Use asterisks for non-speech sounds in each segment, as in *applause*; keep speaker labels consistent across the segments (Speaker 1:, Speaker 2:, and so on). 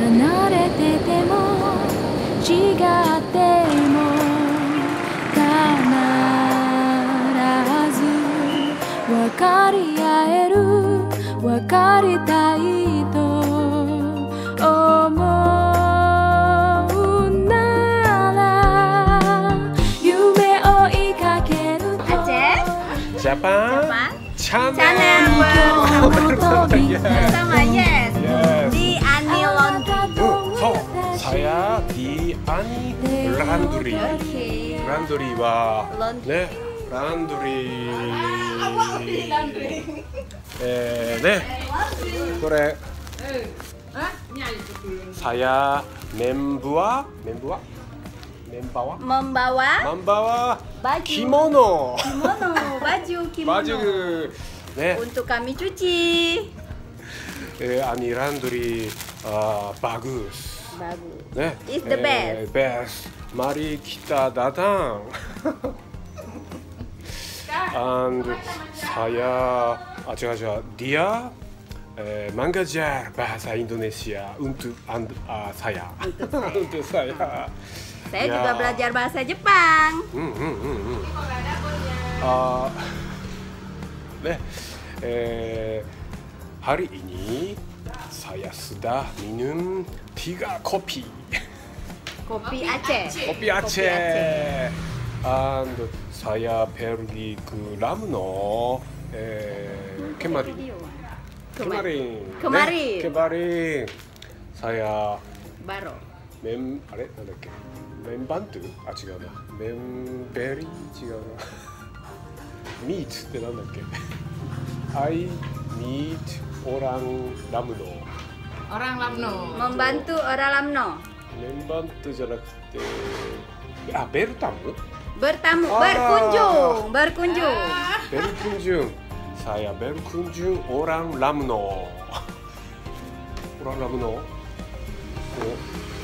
Speaker 1: 離れてても違っても必ず分かり合える分かりたいと思うなら夢を追いか *laughs*
Speaker 2: 라 디 아니? 네, 란두리.
Speaker 3: 그렇게.
Speaker 2: 란두리와.
Speaker 3: 란-
Speaker 2: 네? 란두리. 네네 네, 네. 그래. 사야
Speaker 3: 멘부와? 멘부와? 멘바와?
Speaker 2: Membawa 맘바와.
Speaker 3: baju.
Speaker 2: 키모노.
Speaker 3: Kimono, baju kimono.
Speaker 2: 바지그 네.
Speaker 3: Untuk kami cuci.
Speaker 2: 예, 아니 란두리 아 바구스.
Speaker 3: Eh, It's the
Speaker 2: eh, best. えー、best. マリキタダタン。and さやあ違う違う dear、えー、manga jar bahasa Indonesia untuk and uh, *laughs* saya
Speaker 3: untuk saya
Speaker 2: saya ya.
Speaker 3: juga belajar bahasa Jepang
Speaker 2: hmm, hmm, hmm, hmm. Uh, ねえー、hari ini *laughs* Sayasda minum tiga kopi.
Speaker 3: Kopi Aceh.
Speaker 2: Kopi Aceh. And saya pergi ke Lamno. Eh, kemarin. Kemarin.
Speaker 3: Kemarin.
Speaker 2: Kemarin. Saya.
Speaker 3: Baru.
Speaker 2: Mem, あれなんだっけ。メンバントゥあ違うな。メンベリー違うな。ミーツってなんだっけ。I Meet orang Lamno.
Speaker 4: Orang Lamno.
Speaker 3: Membantu orang Lamno.
Speaker 2: Membantu jarakte. Ah, bertamu.
Speaker 3: Bertamu,
Speaker 2: ah.
Speaker 3: berkunjung, berkunjung.
Speaker 2: Ah. Berkunjung. Saya berkunjung orang Lamno. Orang Lamno.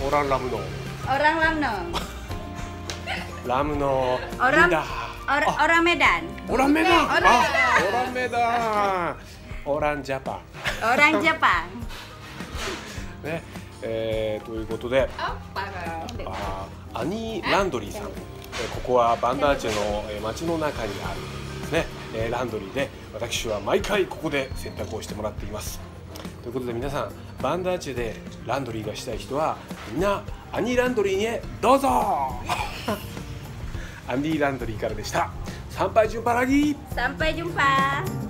Speaker 2: Orang Lamno.
Speaker 3: Orang Lamno.
Speaker 2: Lamno.
Speaker 3: Orang
Speaker 2: Medan.
Speaker 3: Ah. Orang Medan.
Speaker 2: Orang Medan.
Speaker 3: Orang Medan.
Speaker 2: Ah. Orang Japan.
Speaker 3: Orang Jepang *laughs*
Speaker 2: ねえー、ということで?あーアニーランドリーさん、えーここはバンダーチェの、えー街の中にあるですね、えーランドリーで私は毎回ここで洗濯をしてもらっています。ということで皆さんバンダーチェでランドリーがしたい人はみんなアニーランドリーへどうぞ。*laughs* アンディーランドリーからでした。参拝順パラギー。
Speaker 3: sampai jumpa